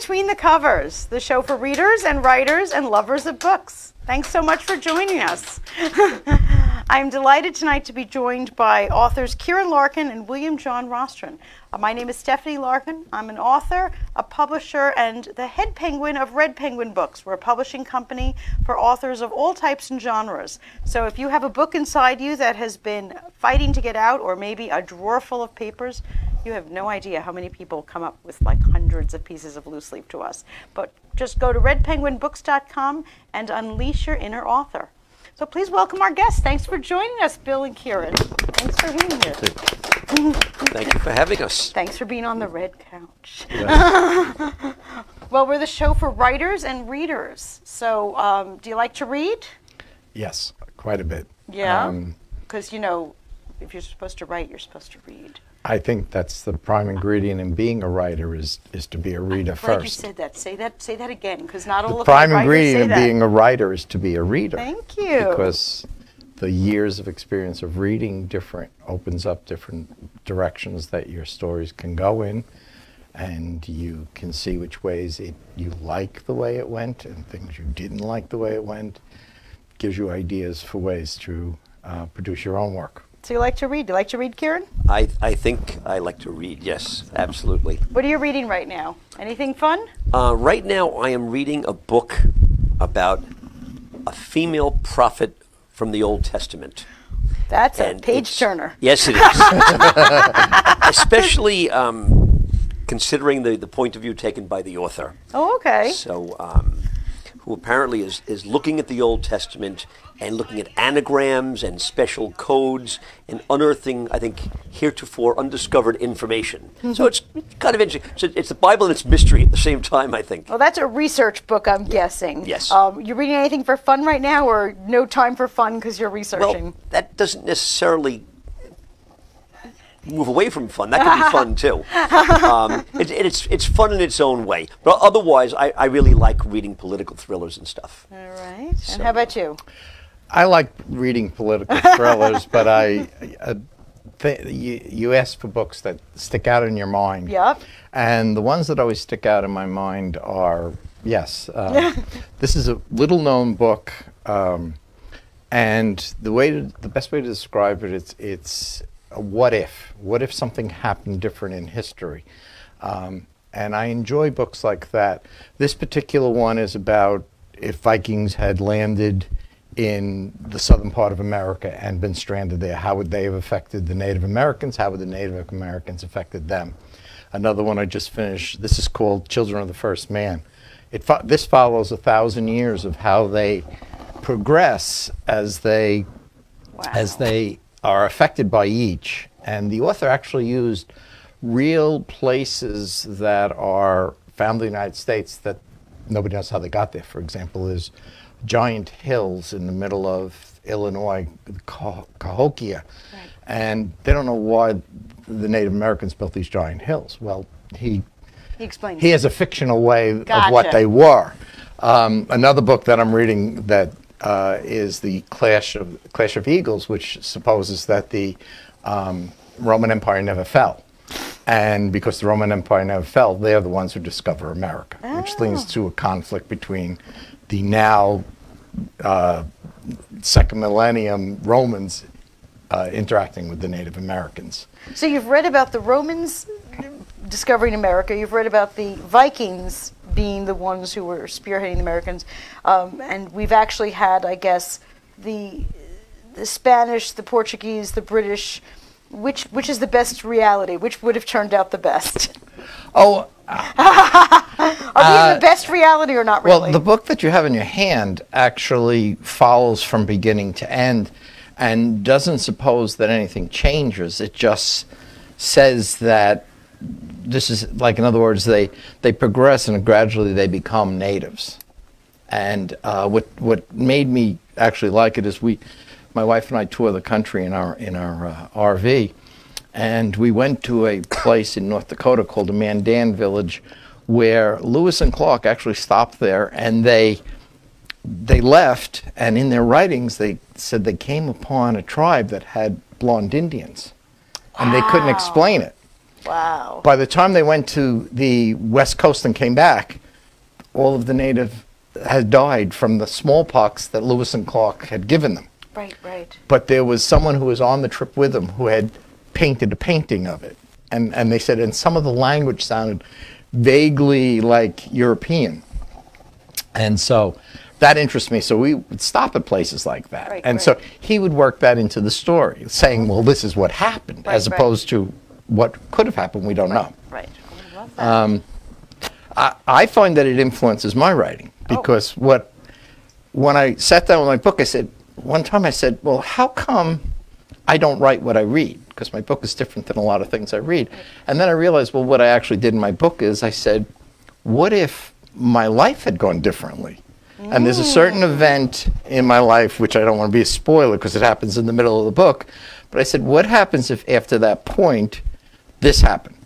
Between the Covers, the show for readers and writers and lovers of books. Thanks so much for joining us. I'm delighted tonight to be joined by authors Kieran Larkin and William John Rostron. Uh, my name is Stephanie Larkin. I'm an author, a publisher, and the head penguin of Red Penguin Books. We're a publishing company for authors of all types and genres. So if you have a book inside you that has been fighting to get out, or maybe a drawer full of papers, you have no idea how many people come up with like hundreds of pieces of loose leaf to us. But just go to redpenguinbooks.com and unleash your inner author. So please welcome our guests. Thanks for joining us, Bill and Kieran. Thanks for being here. Thank you for having us. Thanks for being on the red couch. well, we're the show for writers and readers. So, um, do you like to read? Yes, quite a bit. Yeah. Um, Because, you know, if you're supposed to write, you're supposed to read. I think that's the prime ingredient in being a writer is is to be a reader Glad you first. said that. Say that. Say that again, because not all The prime ingredient in being a writer is to be a reader. Thank you. Because the years of experience of reading different opens up different directions that your stories can go in, and you can see which ways it, you like the way it went and things you didn't like the way it went. Gives you ideas for ways to uh, produce your own work. So you like to read? Do you like to read, Kieran? I, I think I like to read, yes, absolutely. What are you reading right now? Anything fun? Uh, right now, I am reading a book about a female prophet from the Old Testament. That's a And page turner. Yes, it is. Especially um, considering the, the point of view taken by the author. Oh, okay. So, um, who apparently is, is looking at the Old Testament and looking at anagrams and special codes and unearthing, I think, heretofore undiscovered information. So it's kind of interesting. So it's the Bible and it's mystery at the same time, I think. Well, that's a research book, I'm guessing. Yes. Um, you reading anything for fun right now, or no time for fun because you're researching? Well, that doesn't necessarily move away from fun. That can be fun too. Um, it, it's it's fun in its own way. But otherwise, I, I really like reading political thrillers and stuff. All right. And how about you? I like reading political thrillers, but I, uh, th- you, you ask for books that stick out in your mind. Yep. And the ones that always stick out in my mind are yes. Uh, this is a little known book, um, and the way to, the best way to describe it it's it's a what if. What if something happened different in history? Um, and I enjoy books like that. This particular one is about if Vikings had landed in the southern part of America and been stranded there, how would they have affected the Native Americans? How would the Native Americans affected them? Another one I just finished. This is called Children of the First Man. It fo- this follows a thousand years of how they progress as they as they are affected by each. And the author actually used real places that are found in the United States that nobody knows how they got there. For example, there's giant hills in the middle of Illinois, Cah- Cahokia, and they don't know why the Native Americans built these giant hills. Well, he He explained. he has a fictional way of what they were. Um, another book that I'm reading that uh, is the Clash of Clash of Eagles, which supposes that the um, Roman Empire never fell, and because the Roman Empire never fell, they're the ones who discover America, which leads to a conflict between the now uh, second millennium Romans uh, interacting with the Native Americans. So you've read about the Romans discovering America. You've read about the Vikings being the ones who were spearheading the Americans, um, and we've actually had, I guess, the the Spanish, the Portuguese, the British. Which which is the best reality? Which would have turned out the best? Oh, Are these the best reality or not really? Uh, Well, the book that you have in your hand actually follows from beginning to end and doesn't suppose that anything changes. It just says that this is like, in other words, they, they progress and gradually they become natives. And uh, what what made me actually like it is we, my wife and I toured the country in our in our uh, RV, and we went to a place in North Dakota called the Mandan Village, where Lewis and Clark actually stopped there, and they they left, and in their writings they said they came upon a tribe that had blonde Indians, and they couldn't explain it. Wow. By the time they went to the West Coast and came back, all of the native had died from the smallpox that Lewis and Clark had given them. Right, right. But there was someone who was on the trip with them who had painted a painting of it. And, and they said, and some of the language sounded vaguely like European. And so that interests me. So we would stop at places like that. Right, and so he would work that into the story, saying, well, this is what happened, Right, as right. opposed to what could have happened, we don't know. Right. I love that. Um, I, I find that it influences my writing oh. because what when I sat down with my book, I said one time I said, "Well, how come I don't write what I read?" Because my book is different than a lot of things I read. And then I realized, well, what I actually did in my book is I said, "What if my life had gone differently?" And there's a certain mm. event in my life which I don't want to be a spoiler because it happens in the middle of the book. But I said, "What happens if after that point this happened?"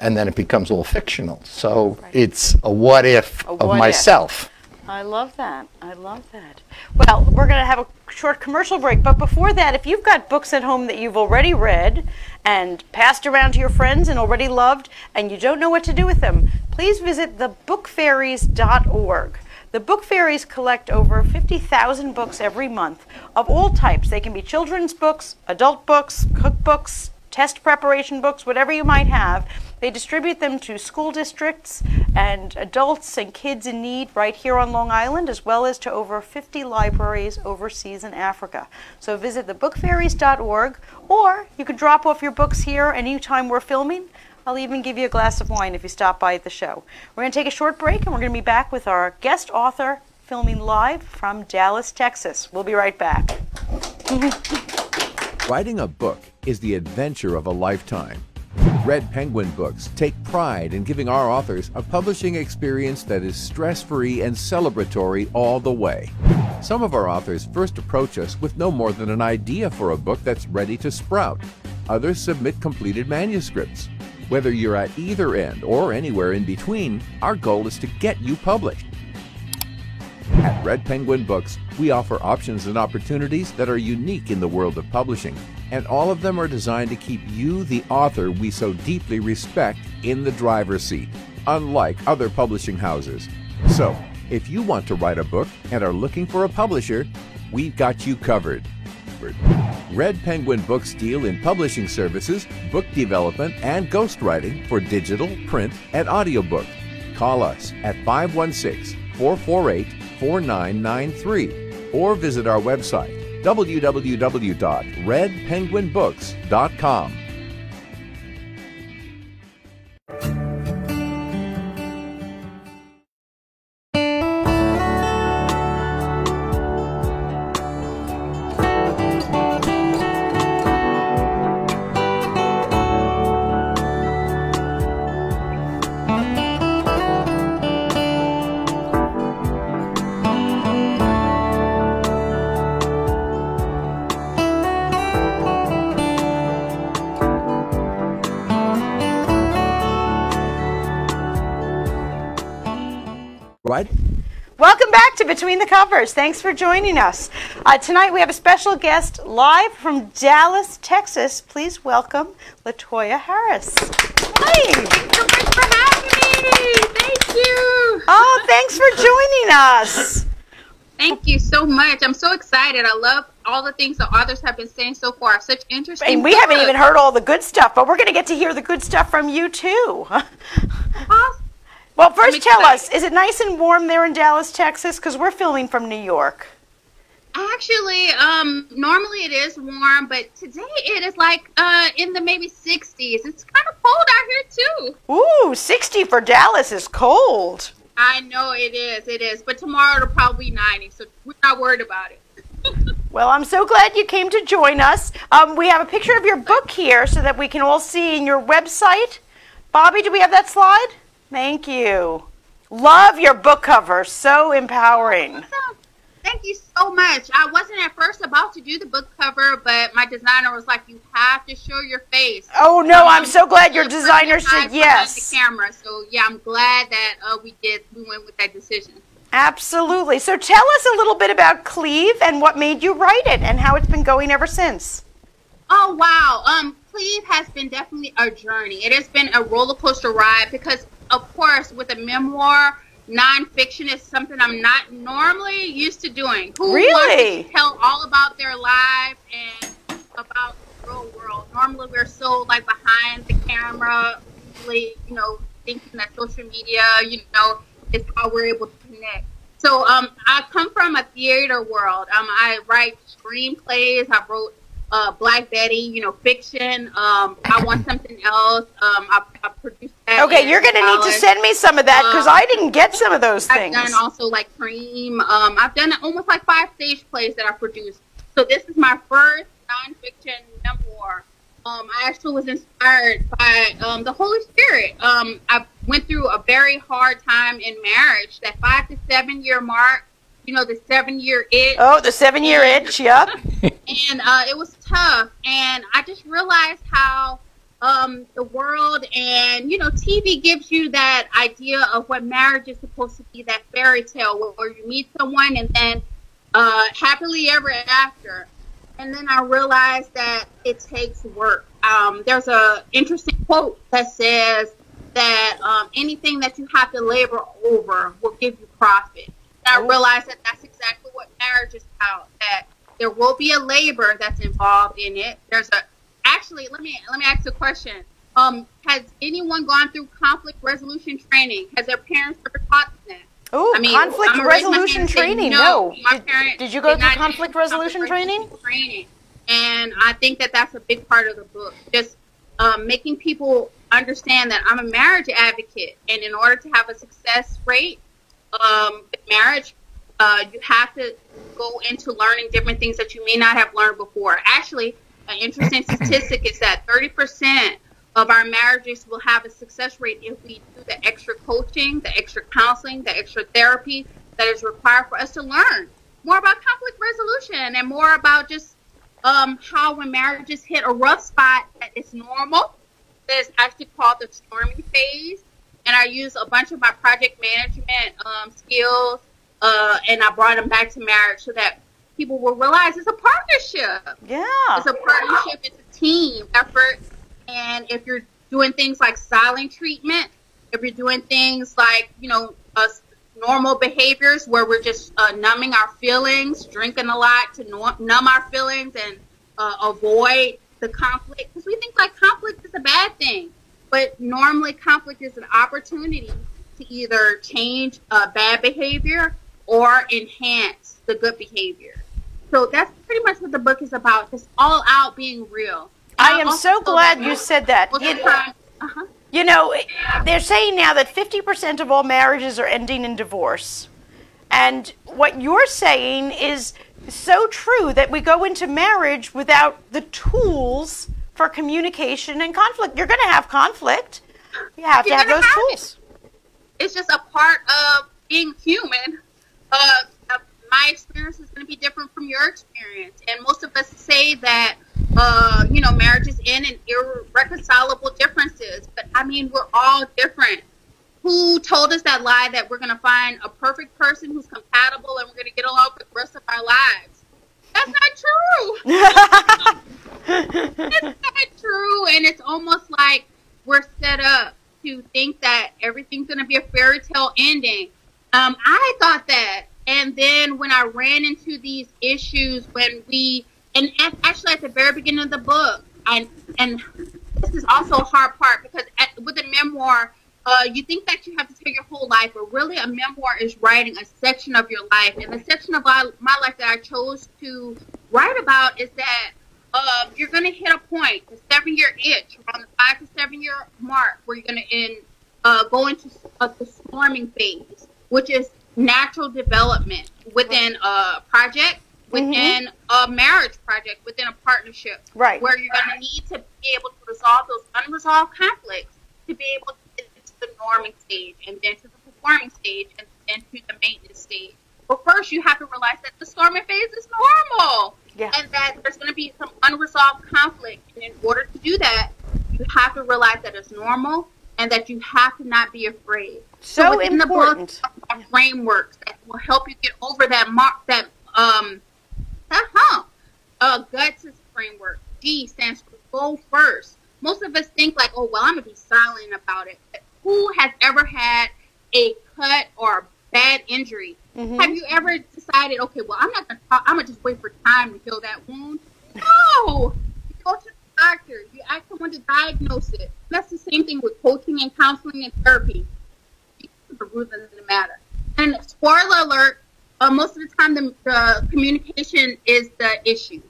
and then it becomes all fictional. So it's a what if A of what if. myself. I love that. I love that. Well, we're going to have a short commercial break, but before that, if you've got books at home that you've already read and passed around to your friends and already loved, and you don't know what to do with them, please visit thebookfairies.org. The Book Fairies collect over 50,000 books every month of all types. They can be children's books, adult books, cookbooks, test preparation books, whatever you might have. They distribute them to school districts and adults and kids in need right here on Long Island, as well as to over 50 libraries overseas in Africa. So visit thebookfairies.org, or you can drop off your books here anytime we're filming. I'll even give you a glass of wine if you stop by at the show. We're going to take a short break, and we're going to be back with our guest author filming live from Dallas, Texas. We'll be right back. Writing a book is the adventure of a lifetime. Red Penguin Books take pride in giving our authors a publishing experience that is stress free and celebratory all the way. Some of our authors first approach us with no more than an idea for a book that's ready to sprout. Others submit completed manuscripts. Whether you're at either end or anywhere in between, our goal is to get you published. At Red Penguin Books, we offer options and opportunities that are unique in the world of publishing, and all of them are designed to keep you, the author we so deeply respect, in the driver's seat, unlike other publishing houses. So, if you want to write a book and are looking for a publisher, we've got you covered. Red Penguin Books deal in publishing services, book development, and ghostwriting for digital, print, and audiobook. Call us at 516 448 4993 or visit our website www.redpenguinbooks.com. Welcome back to Between the Covers. Thanks for joining us. Uh, tonight we have a special guest live from Dallas, Texas. Please welcome Latoya Harris. Hi. Thanks so much for having me. Thank you. Oh, thanks for joining us. Thank you so much. I'm so excited. I love all the things the authors have been saying so far. Such interesting. And we haven't even heard all the good stuff, but we're going to get to hear the good stuff from you too. Awesome. Well, first tell us, is it nice and warm there in Dallas, Texas? Because we're filming from New York. Actually, um, normally it is warm, but today it is like uh in the maybe 60s. It's kind of cold out here too. Ooh, 60 for Dallas is cold. I know it is. It is. But tomorrow it'll probably be 90, so we're not worried about it. Well, I'm so glad you came to join us. Um, we have a picture of your book here so that we can all see in your website. Bobby, do we have that slide? Thank you. Love your book cover. So empowering. Thank you so much. I wasn't at first about to do the book cover, but my designer was like, "You have to show your face." Oh, no, I'm so glad your designer said yes. The camera. So yeah, I'm glad that uh, we did. We went with that decision. Absolutely. So tell us a little bit about Cleave and what made you write it and how it's been going ever since. Oh wow. Um, Cleave has been definitely a journey. It has been a roller coaster ride because, of course, with a memoir, nonfiction is something I'm not normally used to doing. Who Really? wants to tell all about their lives and about the real world? Normally, we're so like behind the camera, really, you know, thinking that social media, you know, is how we're able to connect. So, um, I come from a theater world. Um, I write screenplays. I wrote uh, Black Betty, you know, fiction. Um, I want something else. Um, I, I produced that. Okay, you're going to need to send me some of that because Um, I didn't get some of those things. I've done also like Cream. Um, I've done almost like five stage plays that I produced. So this is my first nonfiction memoir. Um, I actually was inspired by um, the Holy Spirit. Um, I went through a very hard time in marriage. That five to seven year mark. You know, the seven year itch Oh, the seven year itch, yep. and uh, it was tough. And I just realized how um, the world and you know TV gives you that idea of what marriage is supposed to be that fairy tale where, where you meet someone and then uh, happily ever after. And then I realized that it takes work. Um, there's a interesting quote that says that um, anything that you have to labor over will give you profit. And I realized that that's exactly what marriage is about. That there will be a labor that's involved in it. There's a actually let me let me ask a question. Um, has anyone gone through conflict resolution training? Has their parents ever taught them that? Ooh, I mean, conflict I'm gonna raise my hand resolution training. no. No. Did, did you go through conflict resolution conflict training? training. And I think that that's a big part of the book. Just um, making people understand that I'm a marriage advocate, and in order to have a success rate um, marriage, uh, you have to go into learning different things that you may not have learned before. Actually, an interesting statistic is that 30% of our marriages will have a success rate if we do the extra coaching, the extra counseling, the extra therapy that is required for us to learn more about conflict resolution and more about just um, how when marriages hit a rough spot that it's normal. That is actually called the storming phase. And I use a bunch of my project management um, skills uh, and I brought them back to marriage so that people will realize it's a partnership. Yeah. It's a partnership. It's a team effort. And if you're doing things like silent treatment, if you're doing things like you know uh, normal behaviors where we're just uh, numbing our feelings, drinking a lot to nu- numb our feelings and uh, avoid the conflict, because we think like conflict is a bad thing, but normally conflict is an opportunity to either change uh, bad behavior or enhance the good behavior. So that's pretty much what the book is about. Just all out being real. And I am so glad you said that. You, uh-huh. you know, they're saying now that 50% of all marriages are ending in divorce. And what you're saying is so true that we go into marriage without the tools for communication and conflict. You're going to have conflict. You have to You're have those have it. tools. it's just a part of being human. Uh, my experience is going to be different from your experience, and most of us say that uh, you know marriages end in irreconcilable differences. But I mean, we're all different. Who told us that lie that we're going to find a perfect person who's compatible and we're going to get along for the rest of our lives? That's not true. it's not true, and it's almost like we're set up to think that everything's going to be a fairy tale ending. Um, I thought that, and then when I ran into these issues, when we, and a- actually at the very beginning of the book, I, and this is also a hard part because at, with a memoir, uh, you think that you have to tell your whole life, but really a memoir is writing a section of your life. And the section of my, my life that I chose to write about is that uh, you're going to hit a point, the seven year itch, around the five to seven year mark, where you're going to uh, go into uh, the storming phase, which is natural development within a project, mm-hmm. within a marriage project, within a partnership, Right. where you're going to need to be able to resolve those unresolved conflicts to be able to get into the norming stage and then to the performing stage and then to the maintenance stage. But first, you have to realize that the storming phase is normal Yeah. and that there's going to be some unresolved conflict. And in order to do that, you have to realize that it's normal and that you have to not be afraid. So within important. The book, frameworks that will help you get over that mark, that um, hump. Uh, guts is framework. D stands for go first. Most of us think like, oh well, I'm gonna be silent about it. But who has ever had a cut or a bad injury? Mm-hmm. Have you ever decided, okay, well, I'm not gonna talk. I'm gonna just wait for time to heal that wound? No. You go to the doctor. You ask someone to diagnose it. That's the same thing with coaching and counseling and therapy. Of the matter. And spoiler alert: uh, most of the time, the, the communication is the issue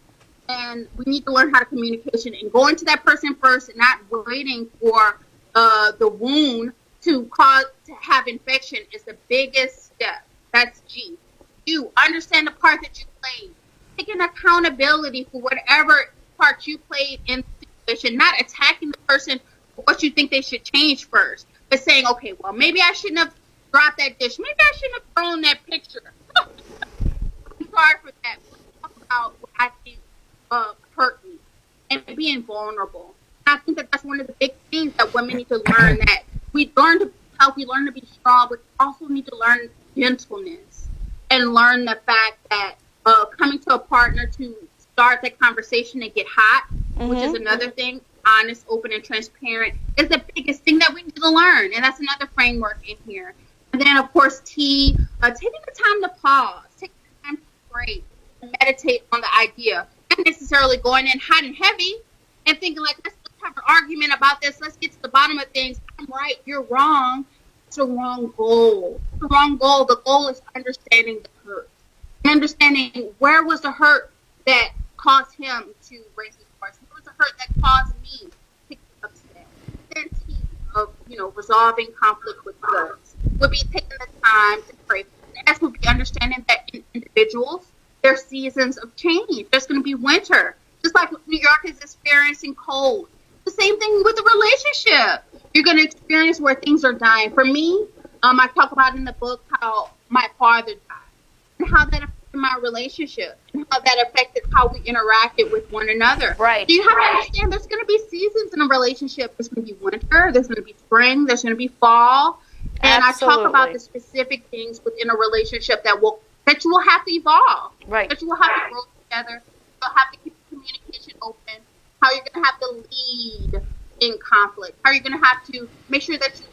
and we need to learn how to communication and going to that person first and not waiting for uh, the wound to cause to have infection is the biggest step. That's G. You understand the part that you played. Taking accountability for whatever part you played in the situation, not attacking the person for what you think they should change first, but saying, okay, well, maybe I shouldn't have dropped that dish. Maybe I shouldn't have thrown that picture. I'm sorry for that. Talk about what I think uh, hurt me and being vulnerable. I think that that's one of the big things that women need to learn that we learn to help, we learn to be strong, but also need to learn gentleness and learn the fact that uh, coming to a partner to start that conversation and get hot, mm-hmm. which is another thing, honest, open, and transparent, is the biggest thing that we need to learn. And that's another framework in here. And then, of course, T, uh, taking the time to pause, taking the time to break, meditate on the idea not necessarily going in hot and heavy and thinking like let's have an argument about this. Let's get to the bottom of things. I'm right, you're wrong. It's a wrong goal. It's the wrong goal. The goal is understanding the hurt, understanding where was the hurt that caused him to raise his voice. What was the hurt that caused me to get upset? Then of you know resolving conflict with goods would be taking the time to pray. As would be understanding that in individuals there's seasons of change. There's going to be winter, just like New York is experiencing cold. The same thing with the relationship. You're going to experience where things are dying. For me, um, I talk about in the book how my father died and how that affected my relationship and how that affected how we interacted with one another. Right. Do you have right. to understand there's going to be seasons in a relationship. There's going to be winter, there's going to be spring, there's going to be fall. And Absolutely. I talk about the specific things within a relationship that will that you will have to evolve. Right. That you will have to grow together. You'll have to keep communication open. How you're going to have to lead in conflict. How you're going to have to make sure that you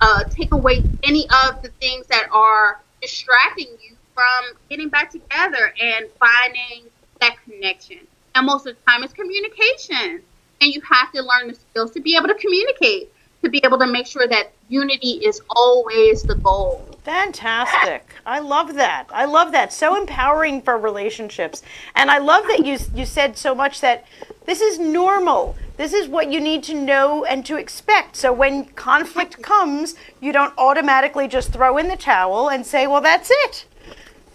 uh, take away any of the things that are distracting you from getting back together and finding that connection. And most of the time, it's communication. And you have to learn the skills to be able to communicate, to be able to make sure that unity is always the goal. Fantastic. I love that. I love that. So empowering for relationships. And I love that you you said so much that this is normal. This is what you need to know and to expect. So when conflict comes, you don't automatically just throw in the towel and say, "Well, that's it."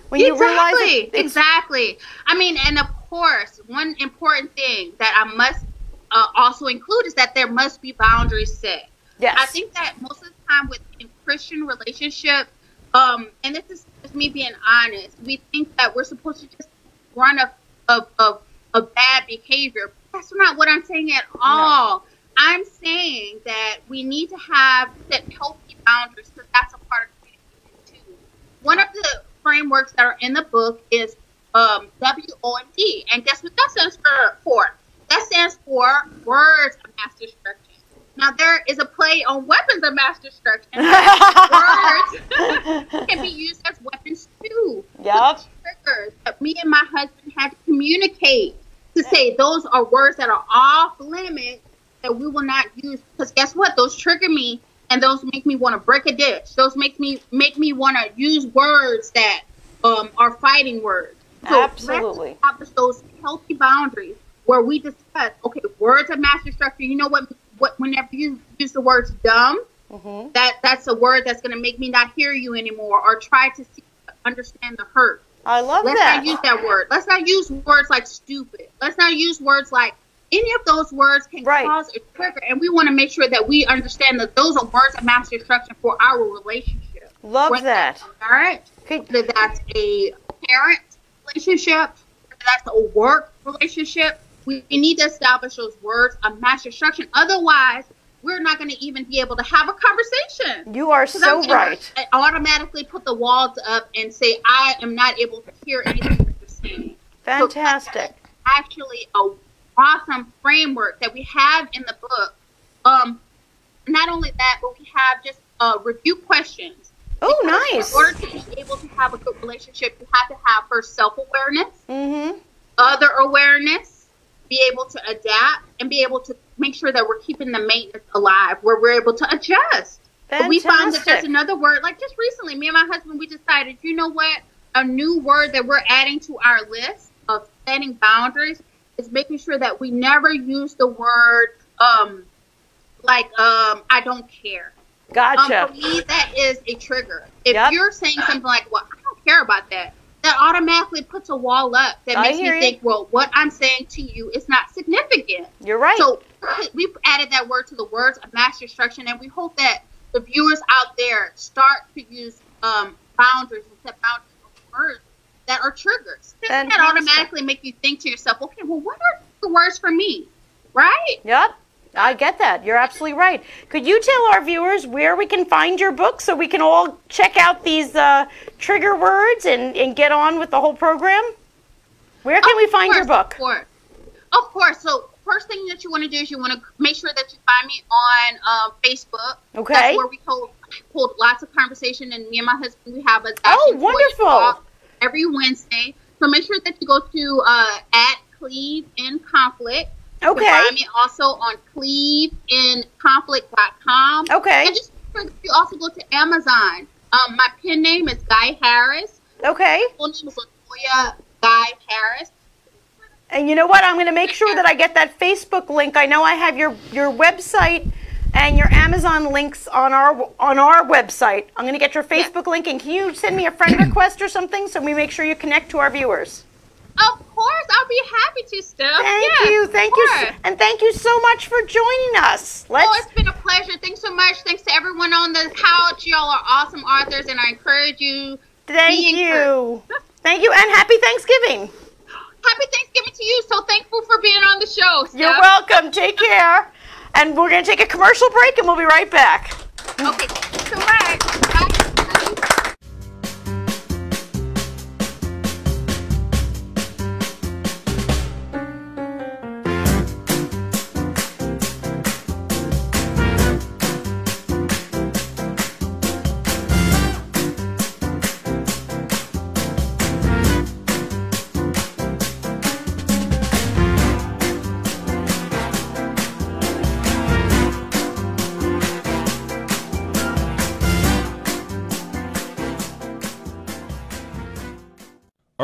When exactly. you realize exactly. I mean, and of course, one important thing that I must uh, also include is that there must be boundaries set. Yes. I think that most of the time with Christian relationships, um, and this is just me being honest. We think that we're supposed to just run a of of, of bad behavior. That's not what I'm saying at all. No. I'm saying that we need to have set healthy boundaries because that's a part of communication too. One of the frameworks that are in the book is um, WOMD, and guess what that stands for? That stands for Words of Mass Destruction. Now there is a play on weapons of mass destruction. words can be used as weapons too. Yep. Triggers that me and my husband had to communicate to say those are words that are off limit that we will not use because guess what? Those trigger me and those make me want to break a dish. Those make me make me want to use words that um, are fighting words. So Absolutely. Establish those healthy boundaries where we discuss. Okay, words of mass destruction. You know what what whenever you use the words dumb, mm-hmm. that that's a word that's going to make me not hear you anymore or try to see, understand the hurt. I love Let's that. not use that word. Let's not use words like stupid. Let's not use words like any of those words can right. cause a trigger, and we want to make sure that we understand that those are words of mass destruction for our relationship. Love Whether that. All right. Whether that's a parent relationship, whether that's a work relationship, we, need to establish those words of mass destruction. Otherwise, we're not going to even be able to have a conversation. You are so right. I automatically put the walls up and say, I am not able to hear anything that you're saying. Fantastic. So actually, a awesome framework that we have in the book. Um, not only that, but we have just uh, review questions. Oh, nice. In order to be able to have a good relationship, you have to have first self awareness, Mm-hmm. other awareness, be able to adapt, and be able to make sure that we're keeping the maintenance alive, where we're able to adjust. We found that there's another word, like just recently, me and my husband, we decided, you know what? A new word that we're adding to our list of setting boundaries is making sure that we never use the word, um, like, um, I don't care. Gotcha. Um, for me, that is a trigger. If Yep. you're saying something like, well, I don't care about that, that automatically puts a wall up that I makes me you. think, well, what I'm saying to you is not significant. You're right. So we've added that word to the words of mass destruction, and we hope that the viewers out there start to use um, boundaries and set boundaries of words that are triggers. That automatically make you think to yourself, okay, well, what are the words for me? Right? Yep. I get that. You're absolutely right. Could you tell our viewers where we can find your book so we can all check out these uh, trigger words and, and get on with the whole program? Where can Of we find your book? Of course. Of course. So first thing that you want to do is you want to make sure that you find me on um, Facebook. Okay. That's where we hold, hold lots of conversation, and me and my husband we have a Oh, wonderful. every Wednesday. So make sure that you go to uh, at Cleave in Conflict. You Okay. can find me also on cleveinconflict.com. Okay. And just you also go to Amazon. Um, my pen name is Guy Harris. Okay. Full name is Latoya Guy Harris. And you know what? I'm going to make sure that I get that Facebook link. I know I have your your website and your Amazon links on our on our website. I'm going to get your Facebook link, and can you send me a friend request or something so we make sure you connect to our viewers? Of course, I'll be happy to, Steph. Thank Yes, you, thank you, and thank you so much for joining us. Oh, Let's. it's been a pleasure. Thanks so much. Thanks to everyone on the couch. Y'all are awesome authors, and I encourage you. Thank you, thank you, and happy Thanksgiving. Happy Thanksgiving to you. So thankful for being on the show. Steph. You're welcome. Take care. And we're going to take a commercial break, and we'll be right back. Okay, much. Bye.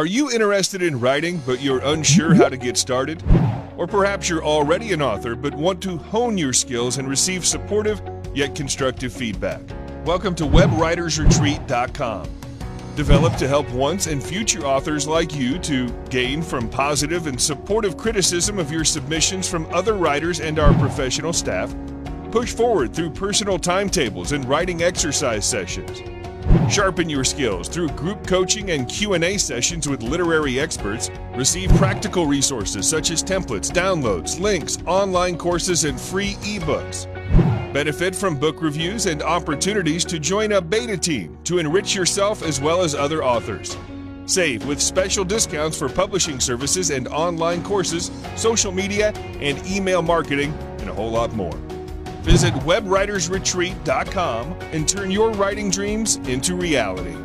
Are you interested in writing but you're unsure how to get started? Or perhaps you're already an author but want to hone your skills and receive supportive yet constructive feedback? Welcome to WebWritersRetreat.com. Developed to help once and future authors like you to gain from positive and supportive criticism of your submissions from other writers and our professional staff, push forward through personal timetables and writing exercise sessions. Sharpen your skills through group coaching and Q&A sessions with literary experts. Receive practical resources such as templates, downloads, links, online courses, and free ebooks. Benefit from book reviews and opportunities to join a beta team to enrich yourself as well as other authors. Save with special discounts for publishing services and online courses, social media, and email marketing, and a whole lot more. Visit webwritersretreat.com and turn your writing dreams into reality.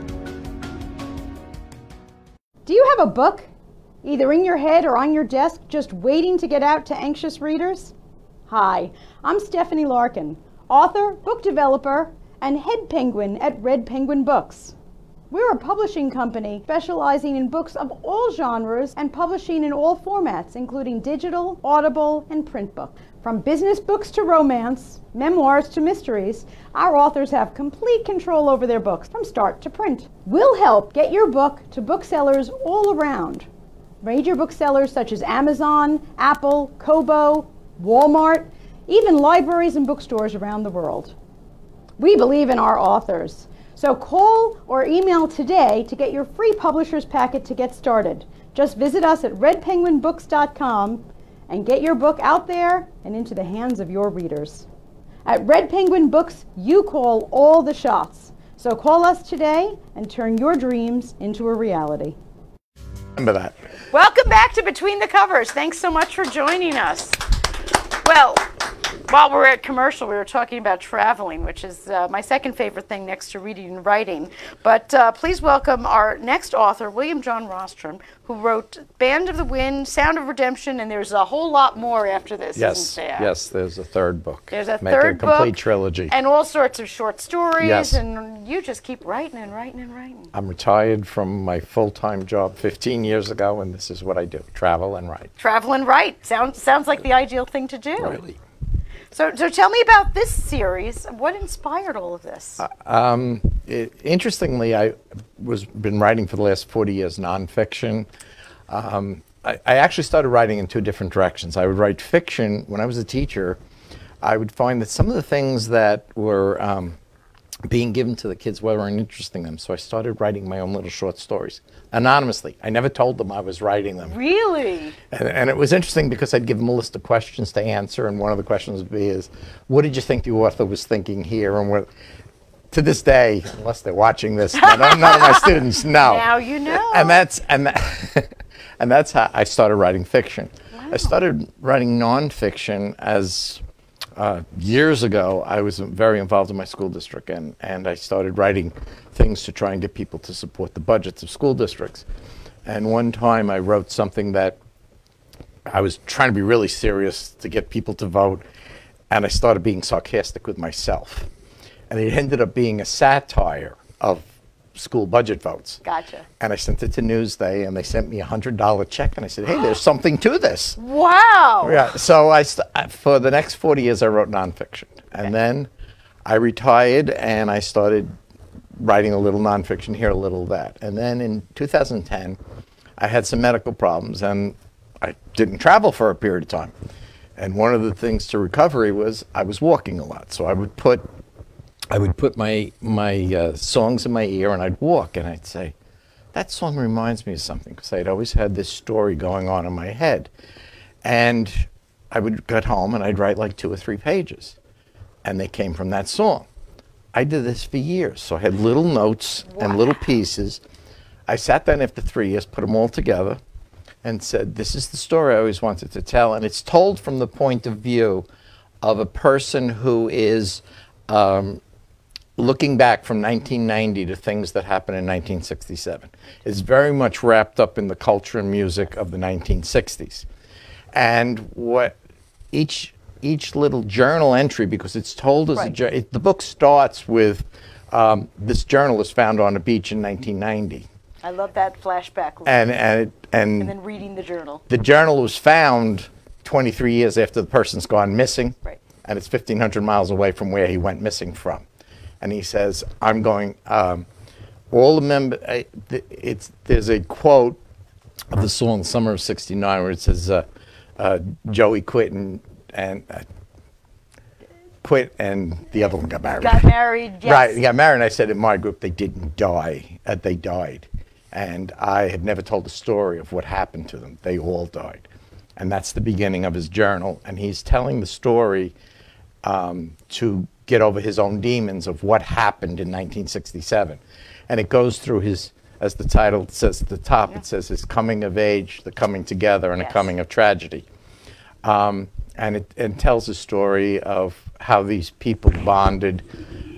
Do you have a book, either in your head or on your desk, just waiting to get out to anxious readers? Hi, I'm Stephanie Larkin, author, book developer, and head penguin at Red Penguin Books. We're a publishing company specializing in books of all genres and publishing in all formats, including digital, audible, and print book. From business books to romance, memoirs to mysteries, our authors have complete control over their books from start to print. We'll help get your book to booksellers all around. Major booksellers such as Amazon, Apple, Kobo, Walmart, even libraries and bookstores around the world. We believe in our authors. So call or email today to get your free publisher's packet to get started. Just visit us at redpenguinbooks.com and get your book out there and into the hands of your readers. At Red Penguin Books, you call all the shots. So call us today and turn your dreams into a reality. Remember that. Welcome back to Between the Covers. Thanks so much for joining us. Well, while we're at commercial, we were talking about traveling, which is uh, my second favorite thing next to reading and writing. But uh, please welcome our next author, William John Rostron, who wrote Band of the Wind, Sound of Redemption, and there's a whole lot more after this, Yes, yes. There's a third book. There's a Make third a complete book trilogy. and all sorts of short stories, Yes. and you just keep writing and writing and writing. I'm retired from my full-time job 15 years ago, and this is what I do: travel and write. Travel and write sounds sounds like the ideal thing to do. Really. So, so tell me about this series. What inspired all of this? Um, it, interestingly, I was been writing for the last 40 years nonfiction. Um, I, I actually started writing in two different directions. I would write fiction when I was a teacher. I would find that some of the things that were um, being given to the kids weren't interesting them, so I started writing my own little short stories anonymously. I never told them I was writing them. really? And, and it was interesting because I'd give them a list of questions to answer, and one of the questions would be is, what did you think the author was thinking here? And what, to this day, unless they're watching this, none, of- my students know. Now you know. And that's and that, and that's how I started writing fiction. I started writing nonfiction as uh, years ago. I was very involved in my school district, and and I started writing things to try and get people to support the budgets of school districts. And one time, I wrote something that I was trying to be really serious to get people to vote, and I started being sarcastic with myself. And it ended up being a satire of school budget votes. Gotcha. And I sent it to Newsday, and they sent me a hundred dollar check, and I said, "Hey, there's something to this." Wow. Yeah. So I st- for the next forty years I wrote nonfiction, and then I retired and I started writing a little nonfiction here, a little that, and then in 2010 I had some medical problems and I didn't travel for a period of time. And one of the things to recovery was I was walking a lot, so I would put I would put my my uh, songs in my ear and I'd walk and I'd say, that song reminds me of something because I'd always had this story going on in my head, and I would get home and I'd write like two or three pages, and they came from that song. I did this for years, so I had little notes and little pieces. I sat down after three years, put them all together, and said, This is the story I always wanted to tell. And it's told from the point of view of a person who is um, looking back from 1990 to things that happened in 1967. It's very much wrapped up in the culture and music of the 1960s. And what each each little journal entry, because it's told as a Right. jour- it, the book starts with um, this journal was found on a beach in 1990, I love that flashback. and and it, and and then reading the journal. the journal was found 23 years after the person's gone missing, Right. and it's 1,500 miles away from where he went missing from. And he says, "I'm going." Um, all the member, I- it's there's a quote of the song "Summer of '69" where it says, uh, uh, "Joey quit and and uh, quit, and the other one got married." Got married. Yes. Right, he got married. And I said in my group they didn't die. Uh, they died, and I had never told the story of what happened to them. They all died, and that's the beginning of his journal. And he's telling the story um, to get over his own demons of what happened in 1967, and it goes through his. As the title says at the top, it says his coming of age, the coming together, and Yes. a coming of tragedy um, and it, and tells a story of how these people bonded,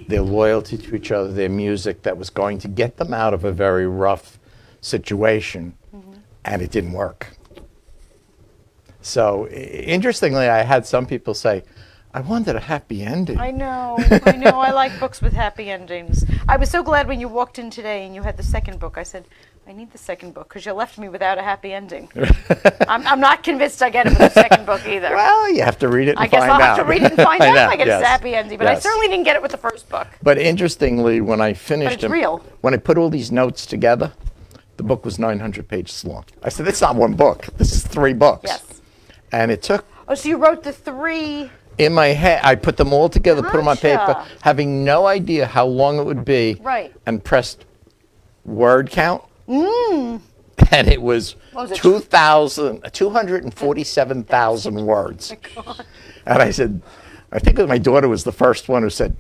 their loyalty to each other, their music that was going to get them out of a very rough situation, and it didn't work. So, interestingly, I had some people say, I wanted a happy ending. I know. I know. I like books with happy endings. I was so glad when you walked in today and you had the second book. I said, I need the second book because you left me without a happy ending. I'm, I'm not convinced I get it with the second book either. well, you have to read it and I guess I'll out. have to read it and find out know, if I get yes. a happy ending. But I certainly didn't get it with the first book. But interestingly, when I finished it's them, real. when I put all these notes together, the book was 900 pages long. I said, "It's not one book. This is three books." Yes. And it took Oh, so you wrote the three. In my head. I put them all together, put them on paper, having no idea how long it would be. Right. And pressed word count. Mm. And it was, was it? 247,000 words. And I said, I think my daughter was the first one who said,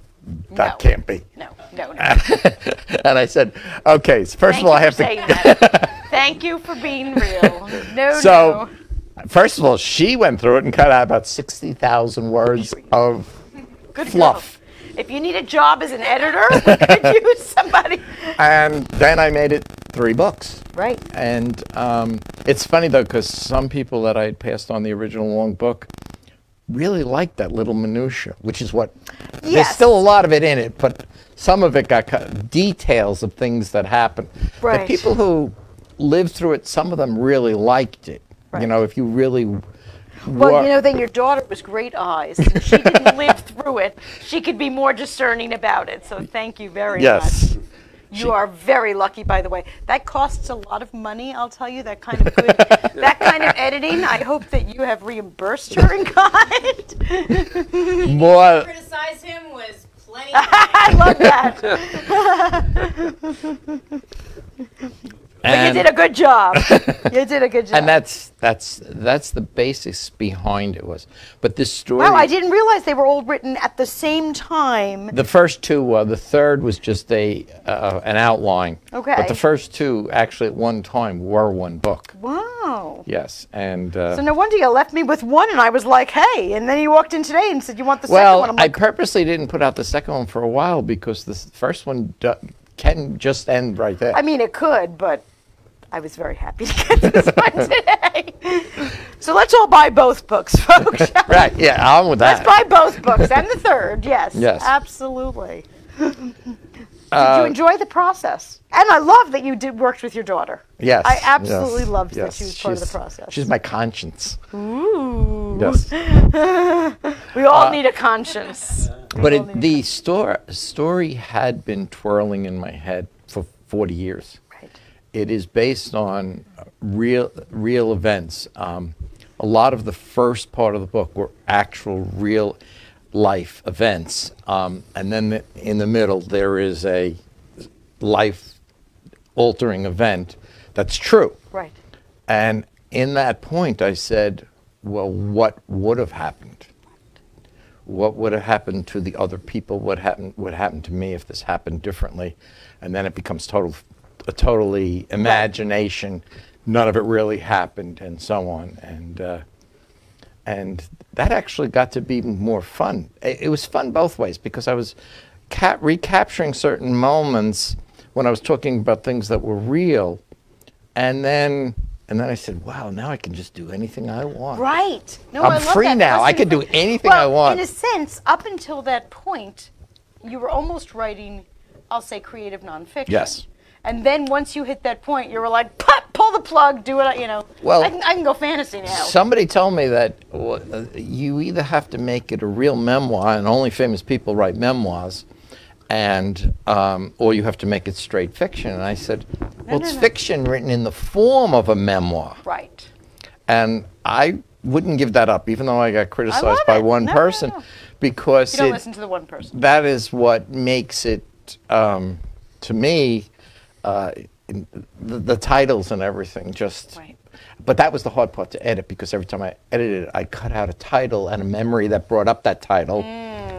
that No. can't be. No, no, no. and I said, okay, so first Thank of all, I have to. Thank you for being real. No, So, no. First of all, she went through it and cut out about 60,000 words of Good fluff. girl. If you need a job as an editor, we could use somebody. And then I made it three books. Right. And um, it's funny though, because some people that I had passed on the original long book really liked that little minutia, which is what there's still a lot of it in it, but some of it got cut, details of things that happened. Right. The people who lived through it, some of them really liked it. Right. You know, if you really Well, you know, then your daughter was great eyes. she didn't live through it. She could be more discerning about it. So thank you very yes. much. You are very lucky, by the way. That costs a lot of money, I'll tell you. That kind of good, that kind of editing. I hope that you have reimbursed her in kind. More, criticize him was plenty. I love that. But you did a good job. You did a good job. and that's that's that's the basis behind it was. But this story. wow, I didn't realize they were all written at the same time. The first two, uh, the third was just a uh, an outline. Okay. But the first two, actually, at one time, were one book. Wow. Yes, and uh, So no wonder you left me with one, and I was like, "Hey!" And then you walked in today and said, "You want the second one?" I'm I purposely didn't put out the second one for a while because the first one can just end right there. I mean, it could, but I was very happy to get this one today. so let's all buy both books, folks. right? Yeah, I'm with that. Let's buy both books and the third. Yes. Yes. Absolutely. did Uh, you enjoy the process? And I love that you did worked with your daughter. Yes. I absolutely yes, loved that she was part of the process. She's my conscience. Ooh. Yes. We all need a conscience. But it, the sto- story had been twirling in my head for 40 years. It is based on real real events. Um, a lot of the first part of the book were actual real life events, um, and then the, in the middle there is a life altering event that's true. Right. And in that point, I said, well, what would have happened? What would have happened to the other people? What happened? What happened to me if this happened differently? And then it becomes total, a totally imagination. None of it really happened, and so on. And uh, and that actually got to be more fun. It, it was fun both ways because I was ca- recapturing certain moments when I was talking about things that were real, and then and then I said, "Wow, now I can just do anything I want." Right. No, I'm I love free that. now. I can do anything I want. In a sense, up until that point, you were almost writing, I'll say, creative nonfiction. Yes. And then once you hit that point, you were like, "Put- pull the plug, do it. You know. Well, I can, I can go fantasy now. Somebody told me that uh, you either have to make it a real memoir, and only famous people write memoirs, and um, or you have to make it straight fiction. And I said, well, no, it's no. fiction written in the form of a memoir, right. and I wouldn't give that up, even though I got criticized love by it. one No, no, person, no. because You don't it, listen to the one person. that is what makes it um, to me uh, in- the, the titles and everything just Right. but that was the hard part to edit because every time i edited it i cut out a title and a memory that brought up that title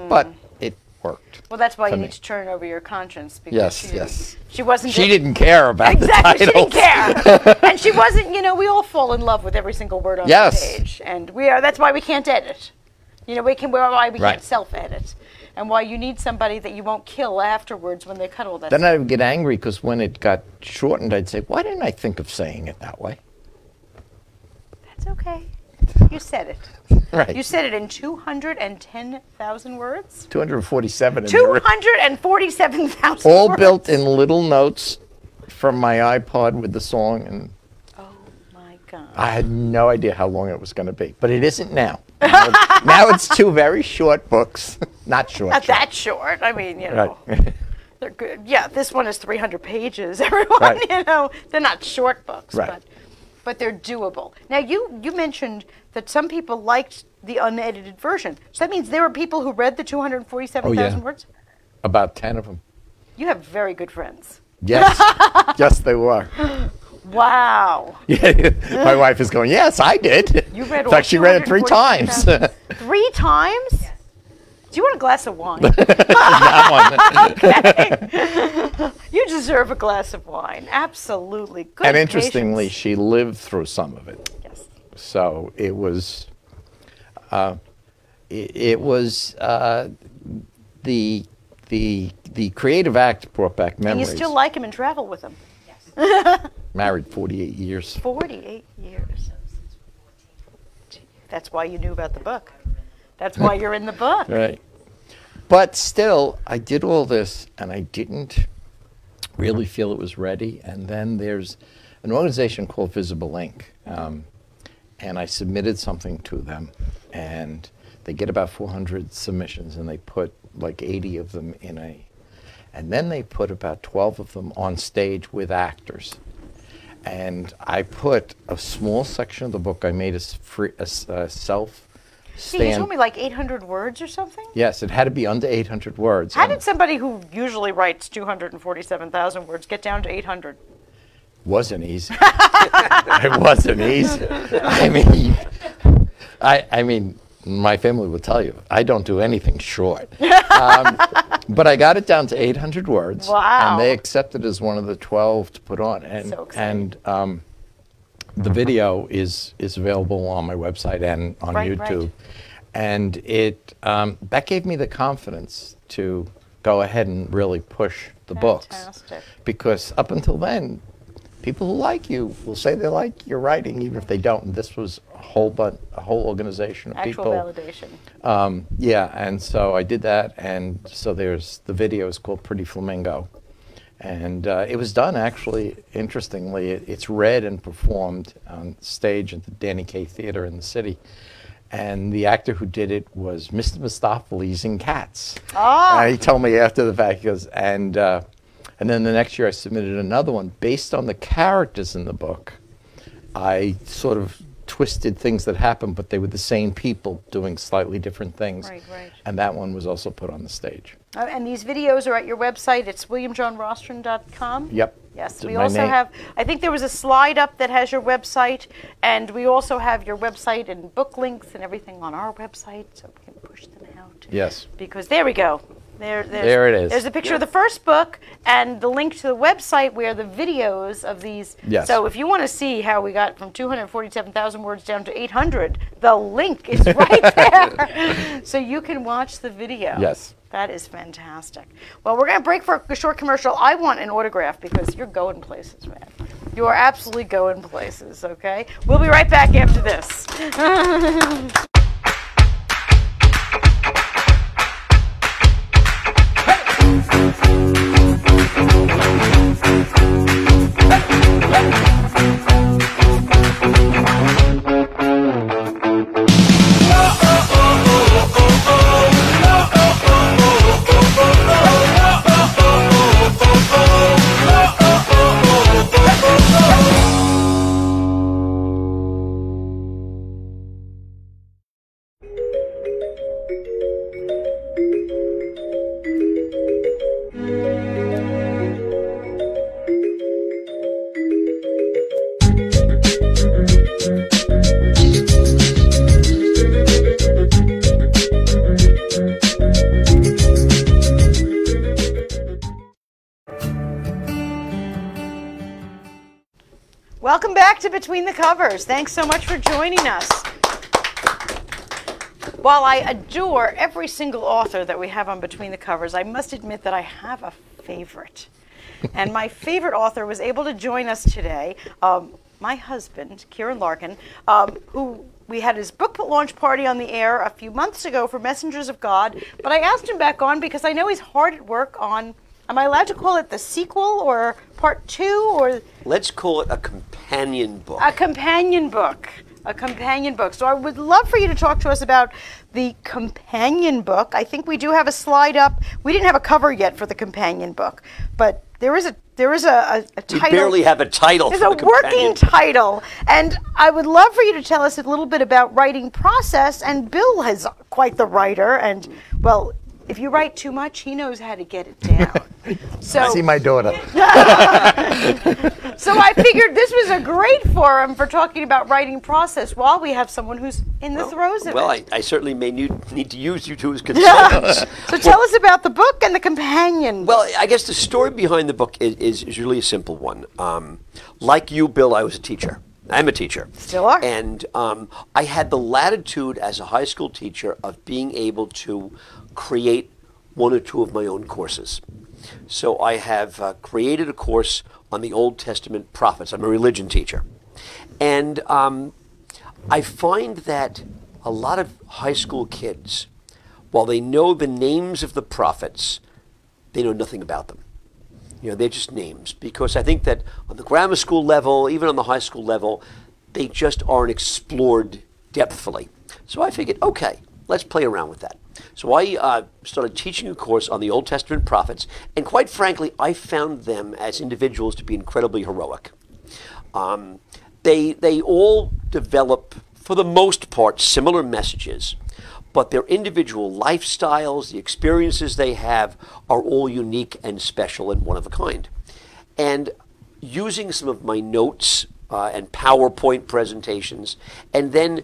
but it worked Well, that's why you me. need to turn over your conscience. Because Yes, she didn't- yes. She wasn't. she didn't care about Exactly, the she didn't care, and she wasn't. You know, we all fall in love with every single word on Yes. the page, and we are. That's why we can't edit. You know, we can. Why we Right. can't self-edit, and why you need somebody that you won't kill afterwards when they cut all that. then i would get angry because when it got shortened i'd say why didn't i think of saying it that way That's okay. You said it. right You said it in two hundred and ten thousand words. 247 in the Two ri- hundred and forty-seven thousand. all words. built in little notes from my ipod with the song and Oh my god. I had no idea how long it was going to be, but it isn't now. Now, it's, now it's two very short books. Not short. Not short. that short. I mean, you know. Right. They're good. Yeah, this one is 300 pages. Everyone, Right. you know, they're not short books, Right. but but they're doable. Now, you you mentioned that some people liked the unedited version. So that means there were people who read the 247,000 Oh, yeah. words. About 10 of them. You have very good friends. Yes. yes, they were. Wow. Yeah, My wife is going, Yes, I did. You read In fact, she read it three times. Three times? Do you want a glass of wine? that one. you deserve a glass of wine. Absolutely. Good and interestingly, patience. she lived through some of it. Yes. So it was, uh, it, it was uh, the the the creative act brought back memories. And you still like him and travel with him. Married 48 years. 48 years. That's why you knew about the book. That's why you're in the book. Right. But still, I did all this and I didn't really feel it was ready. And then there's an organization called Visible Inc. Um, and I submitted something to them. And they get about 400 submissions and they put like 80 of them in a. And then they put about 12 of them on stage with actors. And I put a small section of the book, I made a, free, a, a self See, you told me like 800 words or something? Yes, it had to be under 800 words. How did somebody who usually writes 247,000 words get down to 800? wasn't easy. it wasn't easy. I mean, I, I mean, my family will tell you I don't do anything short. Um, but I got it down to 800 words, Wow. and they accepted as one of the 12 to put on. And So and um, the video is is available on my website and on Right, right. YouTube. And it um, that gave me the confidence to go ahead and really push the books Fantastic. because up until then, people who like you will say they like your writing, even if they don't. And this was a whole bunch, a whole organization of Actual people. validation. Um, yeah, and so I did that, and so there's the video is called Pretty Flamingo, and uh, it was done actually. Interestingly, it, it's read and performed on stage at the Danny Kaye Theater in the city. And the actor who did it was Mr. Mistoffelees in Cats. Ah. And he told me after the fact, he goes, and uh, and then the next year I submitted another one based on the characters in the book. I sort of twisted things that happened, but they were the same people doing slightly different things. Right, right. And that one was also put on the stage. Uh, and these videos are at your website. It's williamjohnrostron.com. Yep. Yes, we also name. have, I think there was a slide up that has your website, and we also have your website and book links and everything on our website, so we can push them out. Yes. Because there we go. There, there's, There it is. There's a picture of the first book and the link to the website where the videos of these. Yes. So if you want to see how we got from 247,000 words down to 800, the link is right there. so you can watch the video. Yes. That is fantastic. Well, we're going to break for a short commercial. I want an autograph because you're going places, man. You are absolutely going places, okay? We'll be right back after this. Hey, hey. Welcome back to Between the Covers. Thanks so much for joining us. While I adore every single author that we have on Between the Covers, I must admit that I have a favorite. and my favorite author was able to join us today. Um, my husband, Kieran Larkin, um, who we had his book launch party on the air a few months ago for Messengers of God, but I asked him back on because I know he's hard at work on. Am I allowed to call it the sequel or part two or Let's call it a companion book. a companion book. A companion book. So I would love for you to talk to us about the companion book. I think we do have a slide up. We didn't have a cover yet for the companion book, but there is a there is a, a, a we title. barely have a title. There's for a the working title, and I would love for you to tell us a little bit about writing process. And Bill is quite the writer, and well, if you write too much, he knows how to get it down. So See my daughter. So I figured this was a great forum for talking about writing process while we have someone who's in the throes of Well, it. I, I certainly may need, need to use you two as consultants. so tell us about the book and the companion. Well, I guess the story behind the book is, is, is really a simple one. Um, like you, Bill, I was a teacher. I'm a teacher. Still are. And um, I had the latitude as a high school teacher of being able to create one or two of my own courses. So I have uh, created a course on the Old Testament prophets. I'm a religion teacher. And um, I find that a lot of high school kids, while they know the names of the prophets, they know nothing about them. You know, they're just names because I think that on the grammar school level, even on the high school level, they just aren't explored depthfully. So I figured, okay, let's play around with that. So I uh, started teaching a course on the Old Testament prophets, and quite frankly, I found them as individuals to be incredibly heroic. Um, they they all develop, for the most part, similar messages, but their individual lifestyles, the experiences they have, are all unique and special and one of a kind. And using some of my notes uh, and PowerPoint presentations, and then